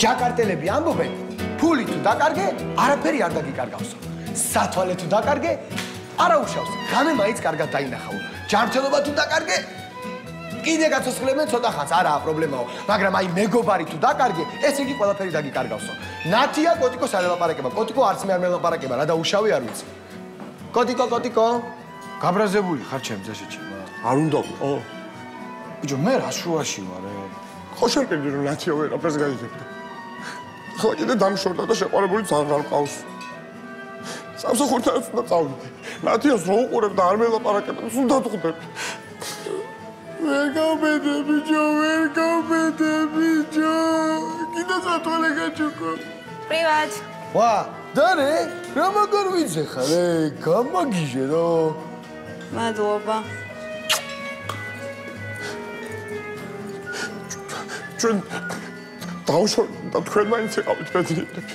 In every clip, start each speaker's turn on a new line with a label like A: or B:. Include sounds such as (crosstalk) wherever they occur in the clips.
A: ჯაკარტელები ამბობენ, ფული თუ დაკარგე, არაფერი არ დაგიკარგავსო. სათვალე თუ დაკარგე, არა უშავს. გამე მაინც კარგად დაინახავ. ჯანმრთელობა თუ დაკარგე, კიდე გაცოცხლებენ ცოტა ხანს, არაა პრობლემაო, მაგრამ აი მეგობარი თუ დაკარგე, ესე იგი ყველაფერი დაგიკარგავსო. ნათია კოტიკოს არ ელაპარაკება, კოტიკო არც მე არ მელაპარაკება, რა დაუშავე არ ვიცი. კოტიკო, კოტიკო.
B: გაბრაზებული ხარ ჩემ ძაშიჩი.
A: არ უნდა. ო.
B: ბიჭო, მე რა შუაში ვარ?
C: ხო შევკიდი რომ ნათია ვერაფერს გაიგებდა. ხო კიდე დამშორდა და შეყარებული ძაღალ ყავს. სამსახურთანაც უნდა წავიდე. ნათიას რო უყურებ და არ მელაპარაკებს, უნდა თხვდები. ვერ გავბედე ბიჭო, ვერ გავბედე ბიჭო. კიდე სათვალე გაჩუქო.
D: პრივატ.
A: ვა, დარე, რა მაგარ ვიცე ხარ? ე, გამაგიჟე რო.
D: მადლობა.
C: ჩვენ დავშორ და თქვენ მაინც იყავით ბედნიერები.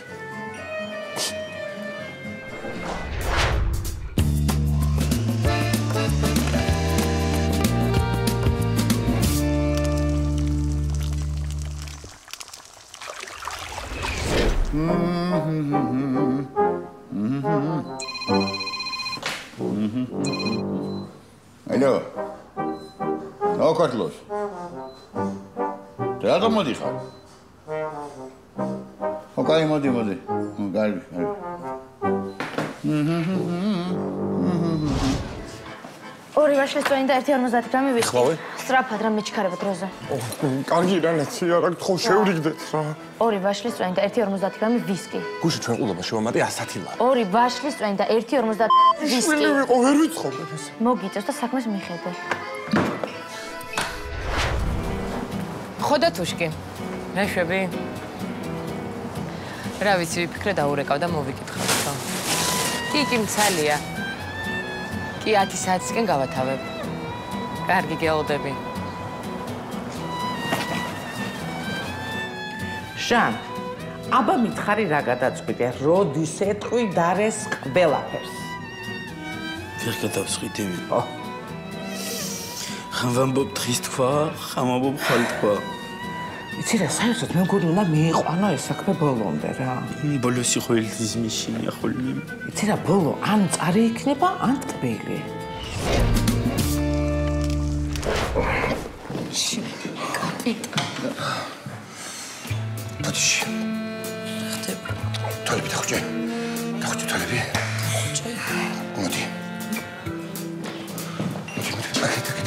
E: აიო. ნოქართლოს. რა გამოდიხარ? ოკაი, მოდი, მოდი. კარგი, კარგი.
D: ორი ვაშლის წვენი და 1.50 გრამი ვისკი.
C: ხვავე?
D: სწრაფად რა მეჩქარება დროზე.
C: კარგი რა ნაცია რა გთხოვ შევრიგდეთ რა.
D: ორი ვაშლის წვენი და 1.50 გრამი ვისკი.
C: გუში ჩვენ ყულობა შევამატე 110 ლარი.
D: ორი ვაშლის წვენი და 1.50 ვისკი.
C: შვილი ვიყო ვერ ვიცხოვებ ეს.
D: მოგიწევს და საქმეს მიხედე.
F: ხოდა თუშკი. მეშვები. რა ვიცი, ვიფიქრე დაურეკავ და მოვიკითხავ ხო. კი, კი მცალია. კი 10 საათისკენ გავათავებ. კარგი გეოდები.
G: ჟან, აბა მითხარი რა გადაწყვიტე, როდის ეთყვი დარეს ყველაფერს.
H: ვერ გადავსყიდე ვიყო. ხან ვამბობ დღის თქვა, ხან ვამბობ ხვალ თქვა.
G: იცი რა, საერთოდ მე მგონი უნდა მიიყვანო ეს საქმე ბოლომდე რა.
H: მი ბოლოს იყო ელთის მიშინი ახოლნი.
G: იცი რა, ბოლო ან წარი იქნება, ან ტკბილი.
E: ბოდიში.
F: ხდება.
E: თვალები დახჭე. დახჭე თვალები.
F: ხუჭე.
E: მოდი. მოდი, მოდი. აკი,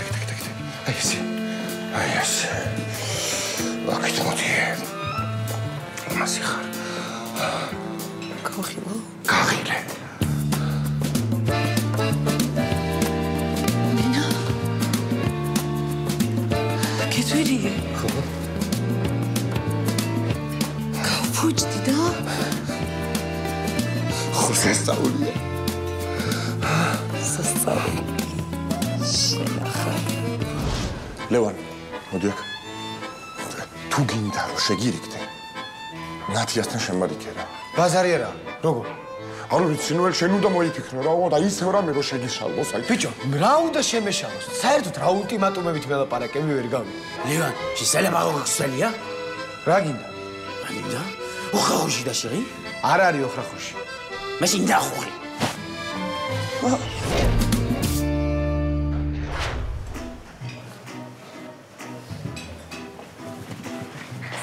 C: ნათიასთან შემარიქე რა.
A: ბაზარი არა, როგორ?
C: არ ვიცი, ნუ შენ უნდა მოიფიქრო რა, და ისევ რამე რომ შეგიშალო, საერთოდ.
A: ბიჭო, რა უნდა შემეშალოს? საერთოდ რა ულტიმატუმებით ველაპარაკები ვერ გავი.
H: ლევან, შეიძლება გაგხსელია?
A: რა გინდა?
H: აინდა? უხაუში და შეღი?
A: არ არის ოხრახუში.
H: მაშინ დახუხი.
D: საღამოში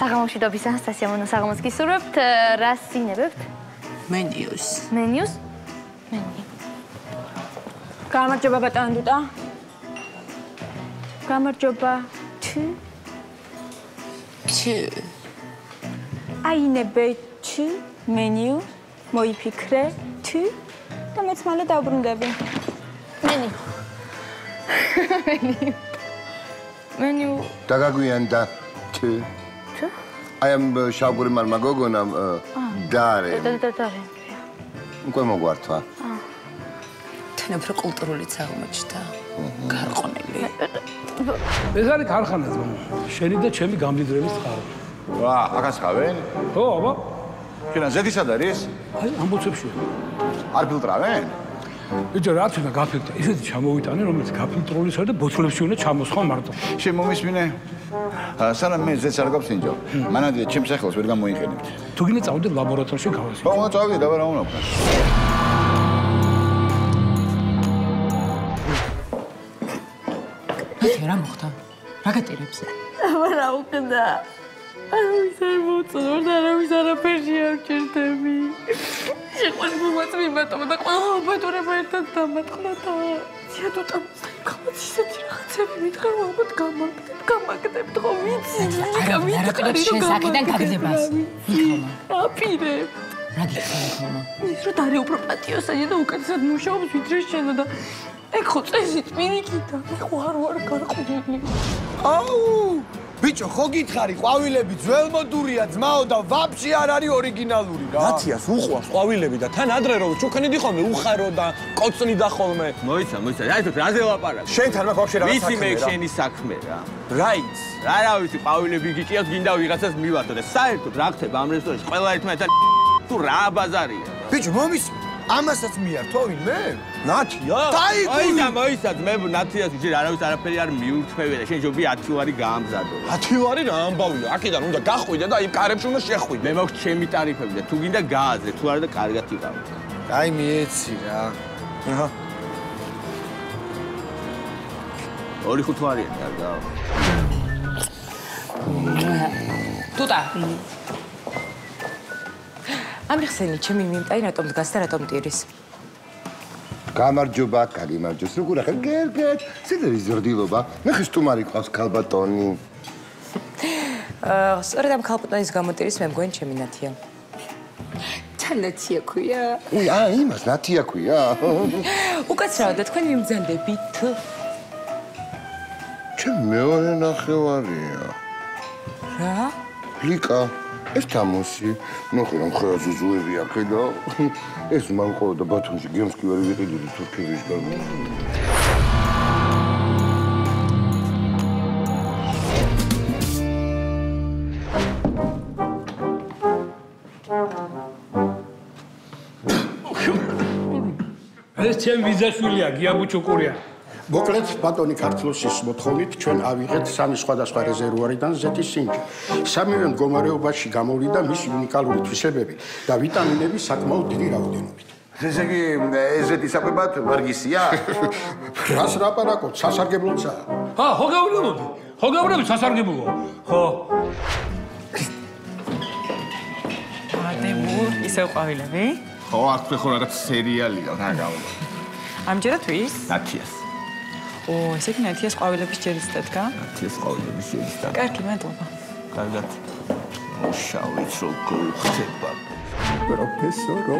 D: დობის ანასტასია მონა საღამოს გისურვებთ. რა სინებებთ?
F: მენიუს.
D: მენიუს? მენიუ.
I: გამარჯობა ბატონო დუტა. გამარჯობა.
D: თუ
F: ჩი.
I: აინებე თუ მენიუ მოიფიქრე თუ და მეც მალე დავბრუნდები.
D: მენიუ. მენიუ. (laughs) მენიუ.
E: დაგაგვიანდა. თუ. აი ამ შავგური მარმა გოგონა დარე.
D: და და და.
E: უკვე მოგვართვა.
F: თან უფრო კულტურული აღმოჩნდა. გარყვნილი.
J: ეს არის ქარხანა ძმაო. შენი და ჩემი გამდიდრების წყარო.
E: ვა, აქაც ხავენ?
J: ხო, აბა.
E: შენ ზედისად არის?
J: აი, ამბოცებში.
E: არ ფილტრავენ?
J: ბიჭო რა თქმა გაფილტრა ისეთი ჩამოვიტანე რომელიც გაფილტროლისა და ბოთლებში უნდა ჩამოსხვა მარტო
B: შემომისმინე ა სანამ მე ზეც არ გავსინჯო მანამდე ჩემს სახელს ვერ გამოიყენებთ
J: თუ გინდა წავიდე ლაბორატორიაში გავასწავლე
B: ხო წავიდე და რა უნდა ვქნა
F: ნათია რა მოხდა. რა გატირებს
K: აბა რა უკდა არავის არ მოწონო და არავის არაფერში არ ჩერდები. შეყვანი მომაწვი მარტო და ყველა ბატონება ერთად დამატყდა და გამოც ისეთი რაღაცები მითხარ ალბათ გამაგდებ გამაგდებ თქო ვიცი
F: არა არაფერად შენ საკიდან გაგზებას მიქალმა
K: აპირე
F: რა გიხარ მიქალმა
K: ის რო დარე უფრო პატიოსანი და უკეთესად მუშაობს ვიდრე შენ და ეგ ხო წესით პირიქითა მე ხო არ ვარ გარყვნილი
A: აუ ბიჭო ხო გითხარი ყვავილები ძველმოდურია ძმაო და ვაფშე არ არის ორიგინალური რა
C: ნაციას უყვარს ყვავილები და თან ადრე რომ ჩუქნიდი ხოლმე უხარო და კოცნი და ხოლმე
H: მოიცა, მოიცა. რა ისეთ რაზე ლაპარაკ?
C: შენთან მაგ ვაფშე
H: ვიცი მე
C: საქმე რა.
H: შენი საქმე რა. რაიც. რა რა ვიცი, პავილები გიჭიათ, გინდა ვიღაცას მივარდო და საერთოდ რა ხდება ამ რესტორანში? ყველა ერთმანეთთან (laughs) თუ რა ბაზარია?
A: ბიჭო მომის ამასაც მიართო ვინმე
H: ნათია?
A: დაიგული.
H: მოიცა, მოიცა, ძმებ ნათიას ვიჯერ არავის არაფერი არ მიურჩევია და შენ ჯობი 10 ლარი გაამზადო.
C: 10 ლარი რა ამბავია? აქედან უნდა გახვიდე და იმ კარებში უნდა შეხვიდე.
H: მე მაქვს ჩემი ტარიფები და თუ გინდა გააზრე, თუ არა და კარგად იყავ.
A: აი მიეცი რა
C: აჰა.
H: 2-5 ლარიანი კარგა.
F: ტუტა ამიხსენი ჩემი მიმტაი რატომ დგას და რატომ ტირის
E: გამარჯობა, კაგიმარჯოს. როგორ ახლა გერგეთ? სიდერი ზრდილობა. ნახე სტუმარი ყავს ქალბატონი.
F: აა სწორედ ამ ქალბატონის გამოტირის მე მგონი ჩემი ნათია
K: ჩანაცია ქვია
E: უი, აა, იმას ნათია ქვია.
F: უკაცრავად და თქვენ მიმძანდებით
E: ჩემ მეორე ნახევარია.
F: რა
E: ლიკა, ეს თამოსი. ნახე რომ ხერა ზუზუები აქე და (laughs) ეს მან ყო და ბათუმში გემს კი ვერ ვიყიდოდი თურქების გამო.
J: ეს ჩემ ვიზაშვილია გიაბუჩუკურია
L: მოკლედ ბატონი ქართლოსის მოთხოვნით ჩვენ ავიღეთ სამი სხვადასხვა რეზერვუარიდან ზეთის სინჯი. სამივე მდგომარეობაში გამოვლინდა მისი უნიკალური თვისებები და ვიტამინები საკმაოდ დიდი რაოდენობით.
E: ესე იგი ეზეთი საკვებად ვარგისია? (laughs)
L: რას რაპარაკობ, სასარგებლოცა?
J: ჰა ხო გავრილობდი ხო გავრილობდი სასარგებლო ხო
M: ადემუ ისე ყვავილები
C: ხო, აქ ხო რაღაც სერიალია რა გავლა.
M: ამჯერად ვის
C: ნათიას.
M: ო ესე იგი ნათიას ყვავილების ჯერის დადგა
C: ნათიას ყოლების შედის და
M: კარგი მადლობა
C: კარგად. მუშაობთ როგორ ხდება.
L: პროფესორო.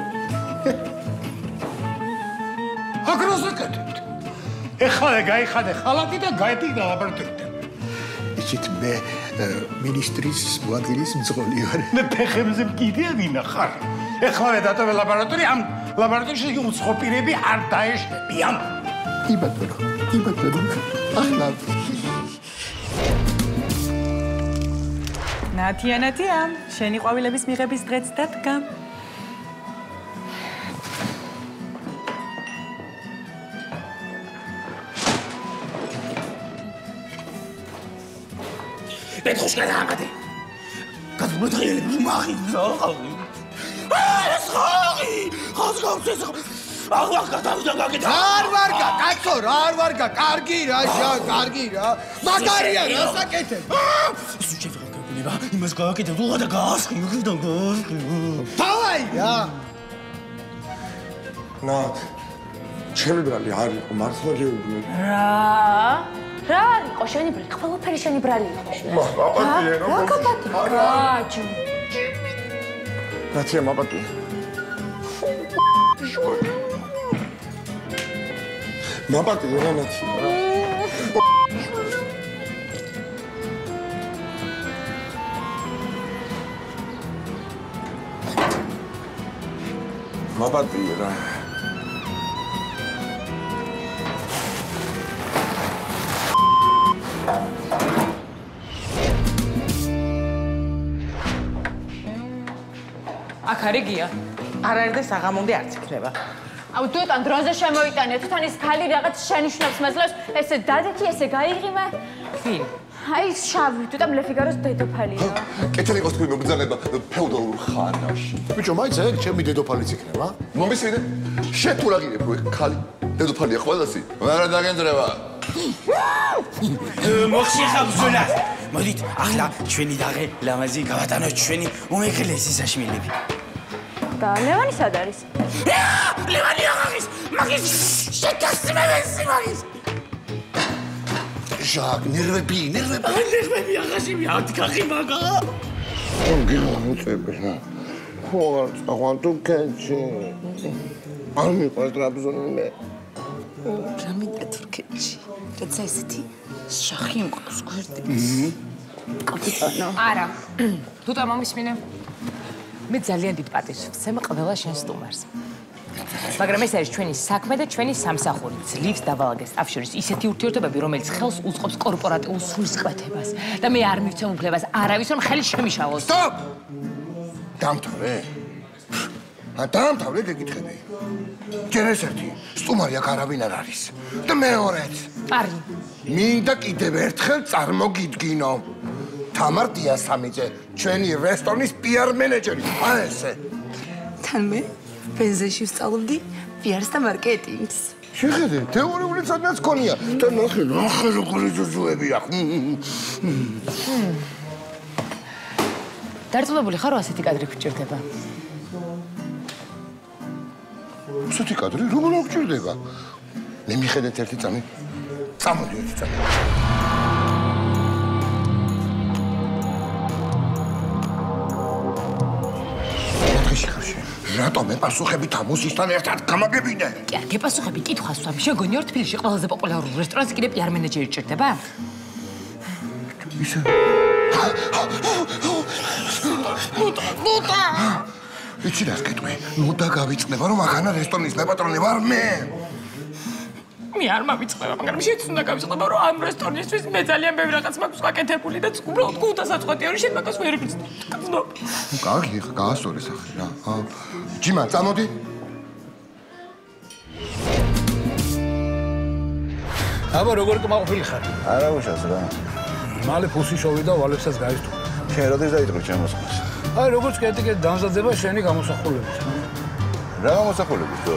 N: აკროზაკეთებთ. ეხლა გაიხადე ხალათი და გაედი ლაბორატორიიდან.
L: იცით მე э, მინისტრის მოადგილის მძღოლი ვარ.
N: მე ფეხებზე მკიდია ვინახარ. ეხლა დატოვე ლაბორატორია ამ ლაბორატორიაში უცხო პირები არ დაეშებიან.
L: იბატონო, იბატონო. ახლა
M: ნათია ნათია შენი ყვავილების მიღების დღეც დადგა
H: პეტროს გადააკეთე. გადმოთხიელი მაგი ზოღი. ეს ხოგი! ხოს გავწეს. აღვა გადავიდა გაკეთე.
A: არ ვარგა, კაცო, რა არ ვარგა, კარგი რა, ჟა, კარგი რა. მაგარია რა საკეთებ.
H: სუჩები გაგუნება, იმას გააკეთე, უღა და გაასხი, უღა და გაასხი.
A: დავაი რა.
C: ნათ. ჩემი ბრალი არ იყო მართლა გეუბნები.
D: რა? რა არისო შენი ბრალი? ყველაფერი შენი ბრალი იყო.
C: აპატია რა.
D: რა კაპატი? გაჯო.
C: ნათია მაპატია. მაპატია რა ნათია. მაპატია რა.
M: აქ არის გია არ არის და საღამომდე არც იქნება
K: აუ დუტან დროზე შემოიტანე, თვითონ ის ქალი რაღაც შენიშნავს მაძლევს, ესე დადექი, ესე გაიღიმე.
F: კი.
K: აი შავი, დუტან ლეფიგაროს დედოფალია.
C: კეთილი იყოს თქვენი მობრძანება ფეოდალურ ხანაში.
A: ბიჭო, მაინც ეგ ჩემი დედოფალიც იქნება.
C: მომისმინე? შეთურაღირებ რო ეგ ხალი დედოფალია ყველასი.
B: ვარა დაგენძრება.
O: მოხსიხა ბზოლა. მოდით, ახლა ჩვენი დაღე ლამაზი გავატანოთ ჩვენი უმექლესი საშმელები.
K: და ლევანი სად არის?
O: ლევანი აღაღის, მაგის შეკასმევენსი მაგის.
C: ჟაკ, ნერვები, ნერვები.
O: ნერვები აღაშიმი, ათქახი მაგა.
E: გიგამიწები რა. ხო, აღარ თუ კეთში. არ მიყვარს ტრაბზონი მე.
F: რა მინდა თურქეთში? რაცა ესეთი შახი მყავს გვერდით. კაპიტანო.
K: არა.
F: თუტა მომისმინე. მე ძალიან დიდ პატივს ვცემ ყველა შენ სტუმარს. მაგრამ ეს არის ჩვენი საქმე და ჩვენი სამსახური. ძლივს დავალაგეს ტაფშორის ისეთი ურთიერთობები, რომელიც ხელს უწყობს კორპორატიულ სულისკვეთებას და მე არ მივცემ უფლებას არავის რომ ხელი შემიშალოს.
E: სტოპ! დამთავრე. ა დამთავრე გეკითხები. ჯერ ეს ერთი, სტუმარი აქ არავინ არ არის. და მეორეც.
F: არი.
E: მინდა კიდევ ერთხელ წარმოგიდგინო. თამარ დიასამიძე, ჩვენი რესტორნის პიარ მენეჯერი. აი ესე.
F: თან მე ბენზეში ვსწავლობდი პიარს და მარკეტინგს.
E: შეხედე, თეორიული სადაც ქონია. და ნახე, ნახე როგორი ზუზუები აქვს.
F: დარწმუნებული ხარო ასეთი კადრი გჭირდება?
E: ასეთი კადრი როგორ გჭირდება? მე მიხედეთ ერთი წამი. წამოდი ერთი წამი. ხარში. რატომ მე პასუხები თამუსისთან ერთად გამაგებინე?
F: კი არ გეპასუხები კითხვას ვამ. შეგონი ორ თბილისში ყველაზე პოპულარულ რესტორანს კიდე პიარ მენეჯერი ჭირდება?
E: ისე.
O: ნუტა.
E: იცი რა გეტყვი? ნუ და გავიწნება რომ აღანა რესტორნის მეპატრონი ვარ მე.
K: მე არ მამიწყდება, მაგრამ შეც უნდა გავიწყდება, რომ ამ რესტორნისთვის მე ძალიან ბევრი რაღაც მაქვს ვაკეთებული და უბრალოდ გულდასაწყვეტი არის, შენ მაგას ვერ ვწნობ.
E: ნუ კარგი, ხა გაასწორი სახე რა. ჯიმა, წამოდი.
J: აბა როგორ კმაყოფილი ხარ?
B: არა უშავს რა.
J: მალე ფუსი შოვიდა ვალებსაც გაისტო.
B: შენ როდის დაიწყო ჩემ მოსახლეს?
J: აი როგორც კეთიკეთ დამზადება შენი გამოსახულებით.
B: რა გამოსახულებით თო?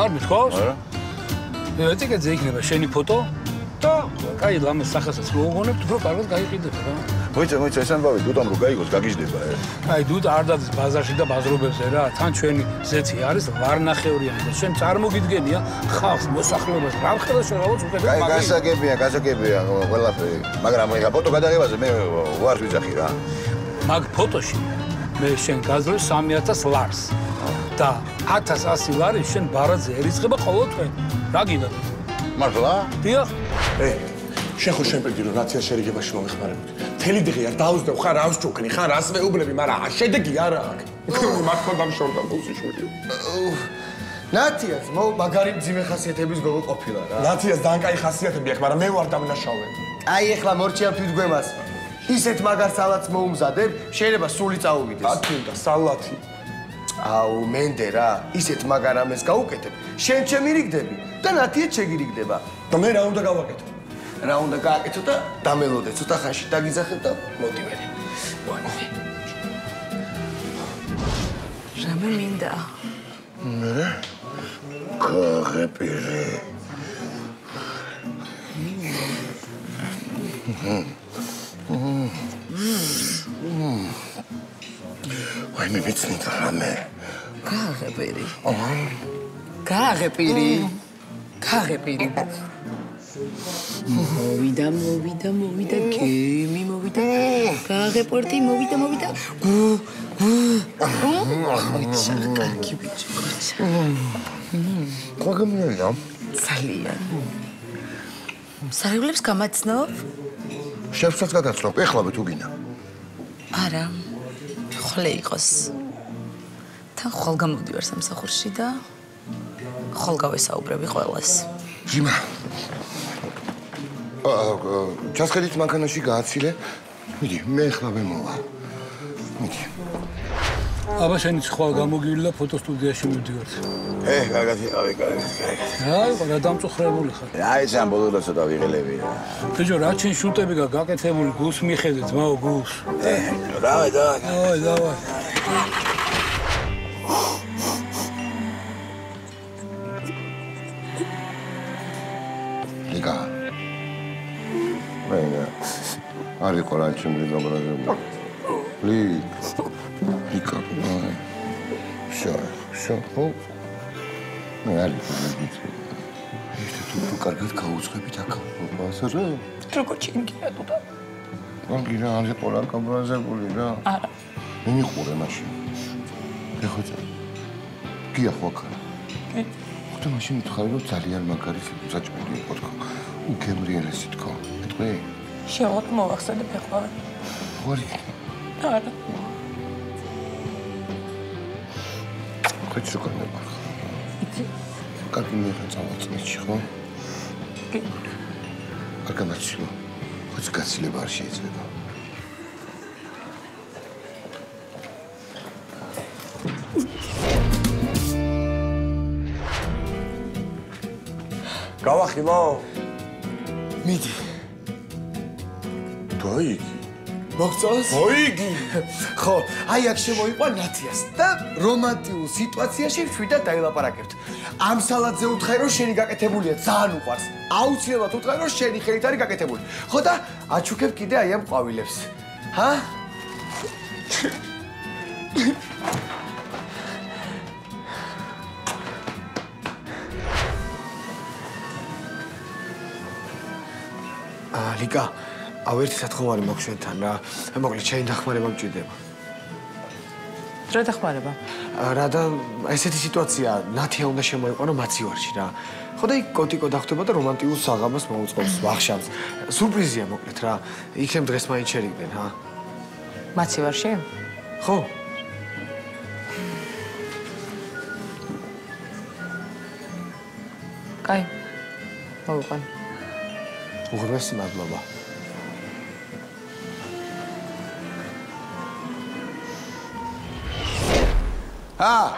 J: არ მithkos?
B: არა.
J: ეტიკეტზე იქნება შენი ფოტო და კაი ლამეს სახელსაც მოვუღონებთ, უფრო კარგად გაიყიდება რა.
B: მოიცა, მოიცა, ეს ამბავი დუტამ რო გაიგოს, გაგიждდება.
J: აი დუდა არ დადის ბაზარში და ბაზრობებზე რა. თან ჩვენი ზეთი არის ვარნახევრიანი და შენ წარმოგიდგენია ხალხს მოსახლეობას რა ხელა შეღავოს უკეთ
B: აი, გასაგებია, გასაგებია ყველაფერი. მაგრამ ეხა ფოტო გადაღებაზე მე ვარ ვიძახი რა.
J: მაგ ფოტოში მე შენ გაძლევ 3000 ლარს და 1100 ლარი შენ ბარაზე ერიცხება ყოველ თვე. რა გინდა?
B: მართლა?
J: დიახ.
C: ე, შენ ხო შენ პედი რომ რაცია შერიგებაში მომეხმარებოდი. თელი დღე არ დაუძდევ ხარ ავს ჯოქნი, ხარ ას მეუბნები, მაგრამ შედეგი არ აქვს. (laughs) მართლა დამშორდა ბუსიშვილი.
A: ნათიას მო მაგარი ძიმე ხასიათების გოგო ყოფილა რა.
C: ნათიას დანკაი ხასიათები აქვს, მაგრამ მე ვარ დამნაშავე.
A: აი ეხლა მორჩიან თვითგვემას. ისეთ მაგარ სალათს მოუმზადებ, შეიძლება სული წაუვიდეს.
C: ათინდა სალათი.
A: აუ მენდე რა, ისეთ მაგარ ამეს გაუკეთებ, შენ შემირიგდები და ნათიეთ შეგირიგდება.
C: და მე რა უნდა გავაკეთო?
A: რა უნდა გააკეთო და დამელოდე, ცოტა ხანში დაგიძახებ და მოდი მე. ვანე.
F: რამე მინდა?
E: მე გაღეპირე. ვაი მე მეცნით რამე.
F: გააღებირი. გააღებირი. გააღებირი. მოვიდა, მოვიდა, მოვიდა, გემი მოვიდა. გააღეპორტი მოვიდა, მოვიდა. გუ, გუ. ოჩა, კარგი ბიჭი, ოჩა.
E: გაგმენია.
F: ძალიან. სარეულებს გამაცნობ?
E: შევსაც გადაცნობ, ეხლა თუ გინდა.
F: არა. ხოლე იყოს. თან ხვალ გამოდივარ სამსახურში და ხვალ გავესაუბრები ყველას.
E: ჯიმა. აა ჩასხედით მანქანაში გააცილე. მიდი, მე ეხლა ვემოვა. მიდი.
J: აბა შენც ხო გამოგივილი და ფოტოსტუდიაში მივდივართ.
B: ე, კარგად იყავი, კარგად, კარგად.
J: რა იყო, რა დამწუხრებული ხარ?
B: აი, სამ ბოლოდან ცოტა ვიღელები რა.
J: ბიჭო, რა ჩინ შუტები გაკეთებული, გულს მიხედე, ძმაო, გულს.
B: ე, დავაი,
J: დავაი. დავაი,
E: დავაი. ნიკა. მე არ იყო რა ჩემი მდგომარეობა. ლი შო. ო. მე არი ვიცი. ის თუ თუ კარგად გაუძღებით აკავ. ასე რა?
F: როგორ ჩინგია თუდა?
E: კარგი რა, არი ყოლა კამბრაზებული რა.
F: არა.
E: მე მიყურე მაშინ. ეხოცა. გია ხო აქ?
F: კი.
E: ხოთა მაშინ მითხარი რომ ძალიან მაგარი საჭმელი იყო თქო. უგემრიელესი თქო. ეთქვი?
F: შეღოთ მოახსენე ფეხლა.
E: ხორი.
F: არა.
E: ხოც რო კონება.
F: იცი?
E: კარგი მიღა წამოწმიში ხო?
F: კი.
E: კარგანაცილო. ხოც გაცილება არ შეიძლება.
C: გავახილო?
A: მიდი.
C: დაიგი.
A: მოგწონს?
C: მოიგი.
A: ხო, აი აქ შემოიყვა ნათიას და რომანტიულ სიტუაციაში შვიდად დაილაპარაკებთ. ამ სალადზე უთხარი რომ შენი გაკეთებულია, ძალიან უყვარს. აუცილებლად უთხარი რომ შენი ხელით არის გაკეთებული. ხო და აჩუქებ კიდე აი ამ ყვავილებს. ჰა? აა ლიკა, აუ ერთი სათხოვარი მაქვს შენთან რა. მოკლედ შენი დახმარება მჭირდება.
F: რა დახმარება?
A: რა და ესეთი სიტუაცია, ნათია უნდა შემოიყვანო მაცივარში რა. ხო და იქ კოტიკო დახვდება და რომანტიულ საღამოს მოუწყობს ვახშამს. სურპრიზია მოკლედ რა. იქნებ დღეს მაინც შერიგდნენ, ჰა?
F: მაცივარში?
A: ხო.
F: კაი. მოვიყვან.
A: უღრმესი მადლობა.
B: ა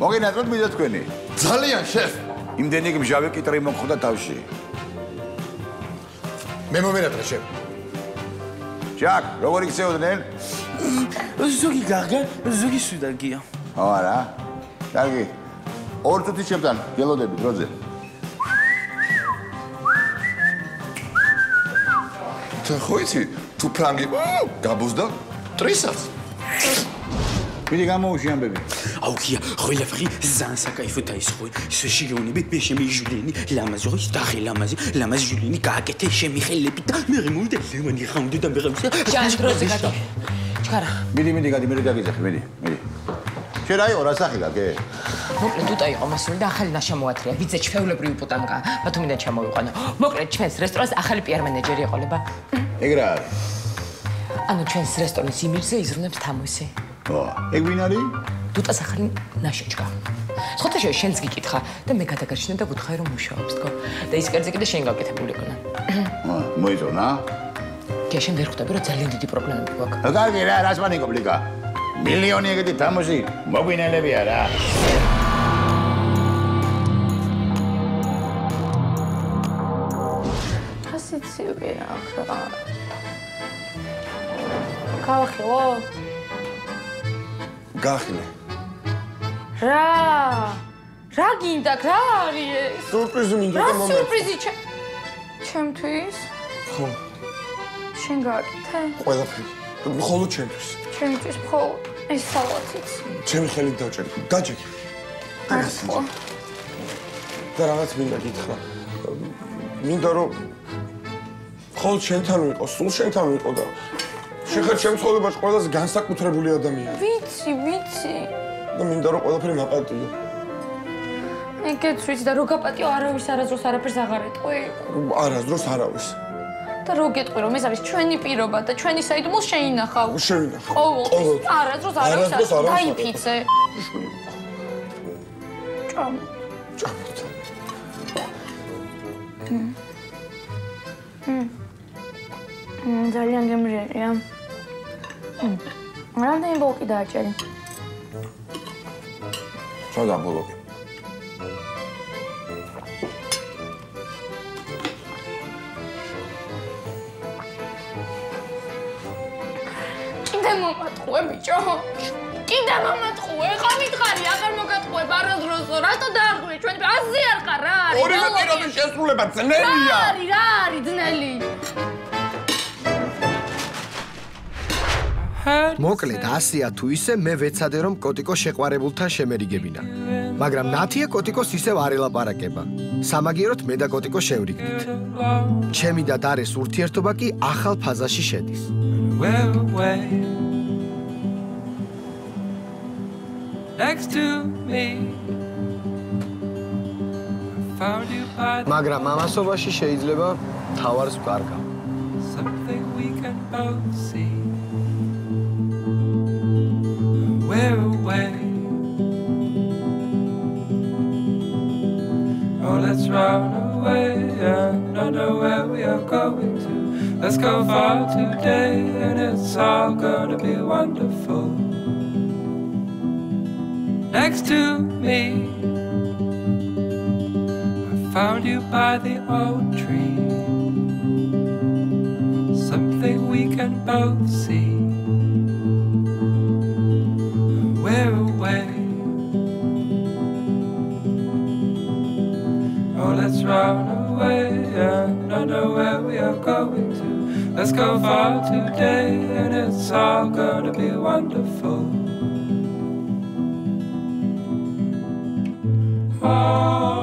B: მოგინატროთ მიდა თქვენი?
A: ძალიან შეფ.
B: იმდენი გმჟავე კიტრი მომხდა თავში.
A: მე მომენატრე შეფ.
B: ჯაკ როგორ იქცეოდნენ
O: ზოგი გაგა ზოგი სუდაგია
B: ო არა. კარგი ორ წუთი ჩემთან გელოდები დროზე.
C: თა ხო იცი თუ ფრანგი გაბუზდა ტრისაც
B: მიდი გამოუში ამბები
O: აუ ქია ყველაფერი ზან საკაიფო დაისხო ისე შეგეუნები მე შემი ჟულიანი ლამაზი ხო დახე ლამაზი ლამაზი ჟულიანი გააკეთე შემიხელები და მე მოვიდა ლევანი ხამდე და მე ღმსა
F: ჯან დროზე გადი. ჩქარა.
B: მიდი მიდი გადი მე დაგიძახი მიდი მიდი. შენ რაიო რა სახი გაგე
F: მოკლედ უტა იყო მასული და ახალი ნაშამოათრია ვიძე ჩვეულებრივი პუტანგა ბათუმიდან ჩამოვიყვანა მოკლედ ჩვენს რესტორანს ახალი პიარ მენეჯერი ეყოლება
B: ეგ რა არის
F: ანუ ჩვენს რესტორნის იმირზე იზრუნებს თამოსი
B: ო ეგ ვინ არის?
F: დუტას ახალი ნაშეჭკა ხოთა შე შენს გიკითხა და მე გადაგარჩინე და გუთხრა რომ მუშაობს თქო და ის კერძი კიდე შენ გაკეთებული იქნა
B: მოიწონა.
F: კი შენ ვერ ხვდები რომ ძალიან დიდი პრობლემები გვაქვს.
B: კარგი რა რას მანიკობ ლიკა მილიონი ეგეთი თამაში მოგვინელებია რა
D: ასიცივე აქ რა. გავახილო
C: გახილე
D: რა? რა გინდა? რა არის ეს?
C: სურპრიზი მინდა
D: რა
C: და მომენტი
D: სურპრიზი ჩემ ჩემთვის?
C: ხო.
D: შენ გააკეთე
C: ყველაფერი. მხოლოდ ჩემთვის.
D: ჩემთვის მხოლოდ ეს სალათიც
C: ჩემი ხელით დაჭერი დაჭერი
D: ახლა
C: და რაღაც მინდა გითხრა. მინდა რომ მხოლოდ შენთან ვიყო სულ შენთან ვიყო და შენ ხარ ჩემ ცხოვრებაში ყველაზე განსაკუთრებული ადამიანი.
D: ვიცი ვიცი.
C: და მინდა რომ ყველაფერი მაპატიო.
D: ეგეც ვიცი და რო გაპატიო არავის არასდროს არაფერს აღარ ეტყვი.
C: არასდროს არავის.
D: და რო გეტყვი რომ ეს არის ჩვენი პირობა და ჩვენი საიდუმლო შეინახავ.
C: შევინახავ
D: ყოველთვის. არასდროს არავის არ დაიფიცე ჭამ
C: ჭამოთ
D: მ ძალიან გემრიელია. მ, რამდენი ბოლკი დააჭერი?
E: სადა ბოლოკი?
K: კიდე მომატყუე ბიჭო. კიდე მომატყუე. ხა მითხარი, აღარ მოგატყუე ბარადროსო. რატო დაარღვე ჩვენ აზი არ ხარ რა არის?
C: ორივე პირობის შესრულება ძნელია.
K: რა არის, რა არის ძნელი?
A: მოკლედ, ასია თუ ისე მე ვეცადე რომ კოტიკო შეყვარებულთან შემერიგებინა. მაგრამ ნათია კოტიკოს ისევ არ ელაპარაკება. სამაგიეროდ მე და კოტიკო შევრიგდით. ჩემი და დარეს ურთიერთობა კი ახალ ფაზაში შედის.
P: Next to me.
A: Მაგრამ ამასობაში შეიძლება თავარს ვკარგავ.
P: something we can both see. Where away. Oh, let's run away and I know where we are going to. Let's go far today and it's all gonna be wonderful. Next to me, I found you by the old tree. Something we can both see. Run away and I know where we are going to. Let's go far today and it's all gonna be wonderful. Oh.